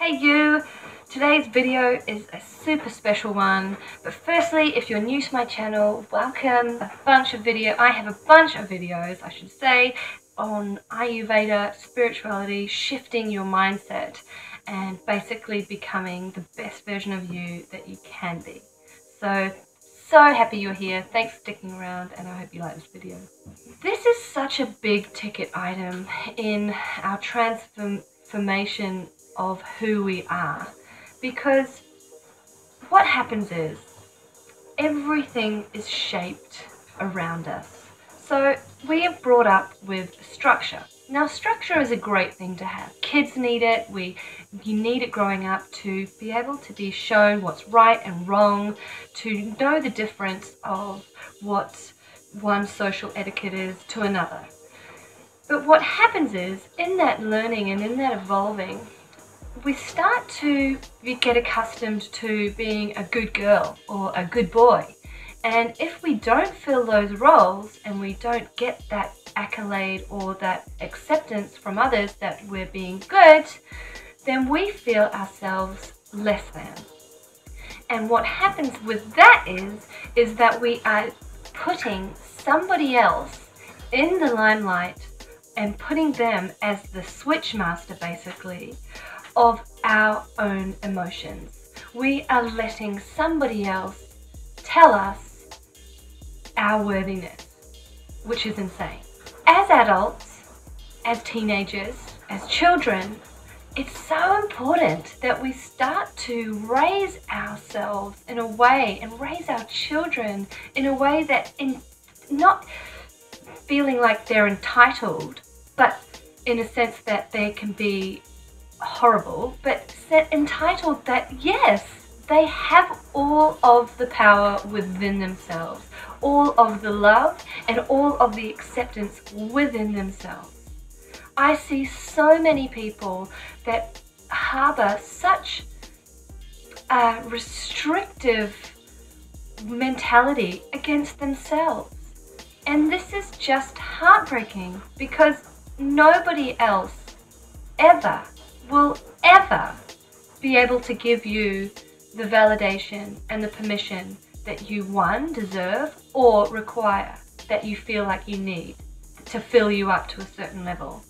Hey you! Today's video is a super special one, but firstly, if you're new to my channel, welcome. A bunch of video, I have a bunch of videos, I should say, on Ayurveda, spirituality, shifting your mindset, and basically becoming the best version of you that you can be. So, so happy you're here. Thanks for sticking around, and I hope you like this video. This is such a big ticket item in our transformation of who we are because what happens is everything is shaped around us. So we are brought up with structure. Now structure is a great thing to have. Kids need it. We you need it growing up to be able to be shown what's right and wrong, to know the difference of what one social etiquette is to another. But what happens is in that learning and in that evolving, we start to get accustomed to being a good girl or a good boy. And if we don't fill those roles and we don't get that accolade or that acceptance from others that we're being good, then we feel ourselves less than. And what happens with that is, is that we are putting somebody else in the limelight and putting them as the switch master basically of our own emotions. We are letting somebody else tell us our worthiness, which is insane. As adults, as teenagers, as children, it's so important that we start to raise ourselves in a way and raise our children in a way that in not feeling like they're entitled, but in a sense that they can be horrible, but set entitled that yes, they have all of the power within themselves, all of the love and all of the acceptance within themselves. I see so many people that harbor such a restrictive mentality against themselves. And this is just heartbreaking because nobody else ever will ever be able to give you the validation and the permission that you, one, deserve or require, that you feel like you need to fill you up to a certain level.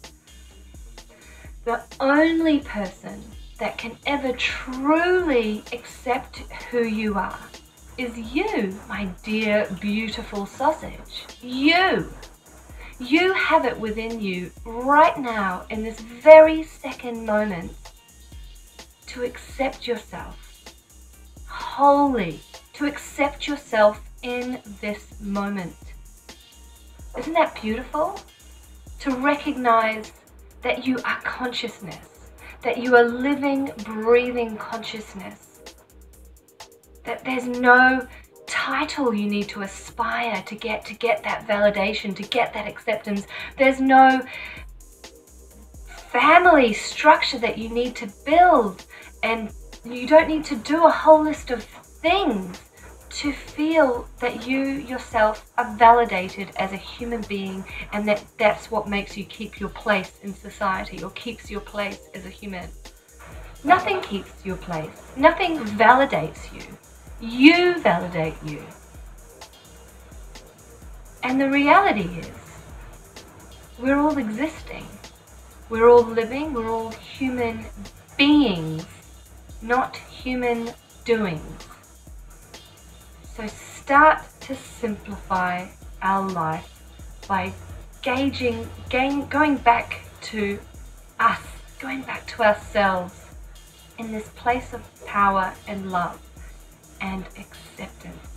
The only person that can ever truly accept who you are is you, my dear, beautiful sausage. You. You have it within you right now in this very second moment to accept yourself wholly, to accept yourself in this moment. Isn't that beautiful? To recognize that you are consciousness, that you are living, breathing consciousness, that there's no title you need to aspire to get to get that validation, to get that acceptance. There's no family structure that you need to build and you don't need to do a whole list of things to feel that you yourself are validated as a human being and that that's what makes you keep your place in society or keeps your place as a human. Nothing keeps your place. Nothing validates you. You validate you. And the reality is, we're all existing. We're all living, we're all human beings, not human doings. So start to simplify our life by gauging, gain, going back to us, going back to ourselves in this place of power and love and acceptance.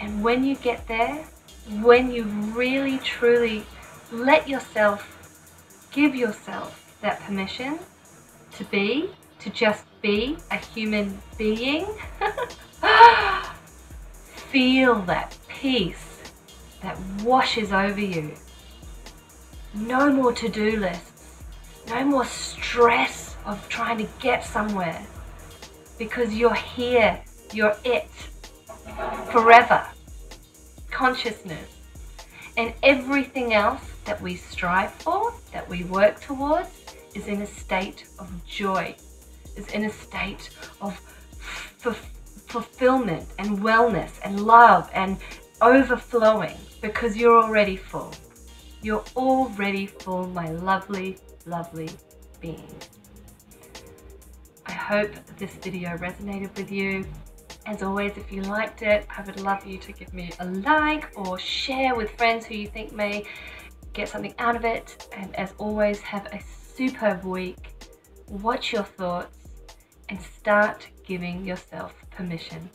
And when you get there, when you really truly let yourself, give yourself that permission to be, to just be a human being, feel that peace that washes over you. No more to-do lists, no more stress of trying to get somewhere because you're here, you're it, forever. Consciousness. And everything else that we strive for, that we work towards, is in a state of joy, is in a state of f- fulfillment and wellness and love and overflowing because you're already full. You're already full, my lovely, lovely being. Hope this video resonated with you. As always, if you liked it, I would love you to give me a like or share with friends who you think may get something out of it. And as always, have a superb week. Watch your thoughts and start giving yourself permission